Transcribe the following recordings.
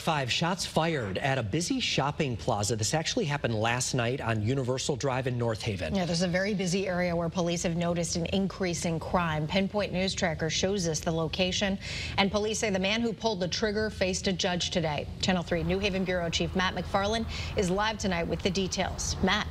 Five shots fired at a busy shopping plaza. This actually happened last night on Universal Drive in North Haven. Yeah, there's a very busy area where police have noticed an increase in crime. Pinpoint News Tracker shows us the location, and police say the man who pulled the trigger faced a judge today. Channel 3 New Haven Bureau Chief Matt McFarland is live tonight with the details. Matt.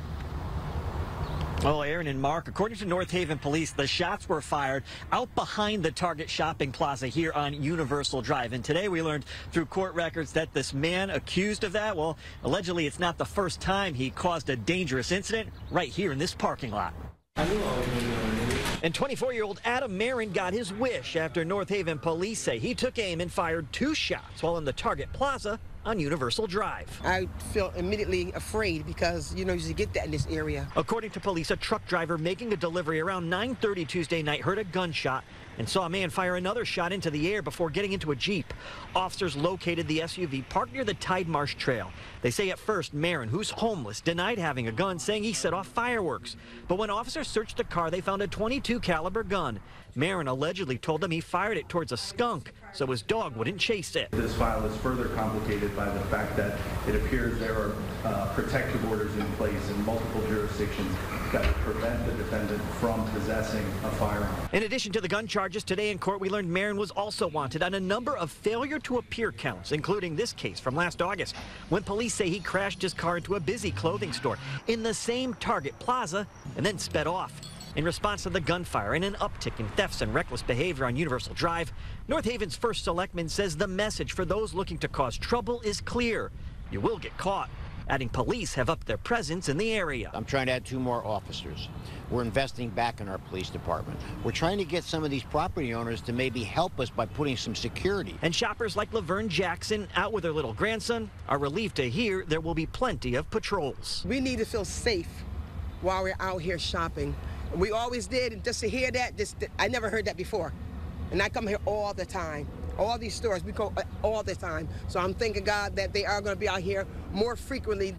Well, Aaron and Mark, according to North Haven Police, the shots were fired out behind the Target shopping plaza here on Universal Drive. And today we learned through court records that this man accused of that, well, allegedly it's not the first time he caused a dangerous incident right here in this parking lot. And 24-year-old Adam Marin got his wish after North Haven police say he took aim and fired two shots while in the Target Plaza on Universal Drive. I felt immediately afraid because you know you get that in this area. According to police, a truck driver making a delivery around 9:30 Tuesday night heard a gunshot and saw a man fire another shot into the air before getting into a Jeep. Officers located the SUV parked near the Tidal Marsh Trail. They say at first Marin, who's homeless, denied having a gun, saying he set off fireworks. But when officers searched the car, they found a 22 caliber gun. Marin allegedly told them he fired it towards a skunk so his dog wouldn't chase it. This file is further complicated by the fact that it appears there are uh, protective orders in place in multiple jurisdictions that prevent the defendant from possessing a firearm. In addition to the gun charges today in court, we learned Marin was also wanted on a number of failure to appear counts, including this case from last August, when police say he crashed his car into a busy clothing store in the same Target Plaza and then sped off. In response to the gunfire and an uptick in thefts and reckless behavior on Universal Drive, North Haven's first selectman says the message for those looking to cause trouble is clear. You will get caught. Adding police have upped their presence in the area. I'm trying to add two more officers. We're investing back in our police department. We're trying to get some of these property owners to maybe help us by putting some security. And shoppers like Laverne Jackson, out with her little grandson, are relieved to hear there will be plenty of patrols. We need to feel safe while we're out here shopping. We always did, and just to hear that, just I never heard that before. And I come here all the time. All these stores, we go uh, all the time. So I'm thanking God that they are going to be out here more frequently.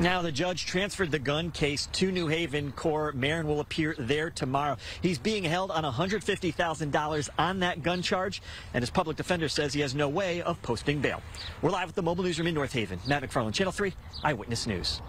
Now the judge transferred the gun case to New Haven Court. Marin will appear there tomorrow. He's being held on $150,000 on that gun charge, and his public defender says he has no way of posting bail. We're live at the mobile newsroom in North Haven. Matt McFarland, Channel 3 Eyewitness News.